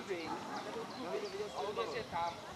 vyjádření. Onde você tá?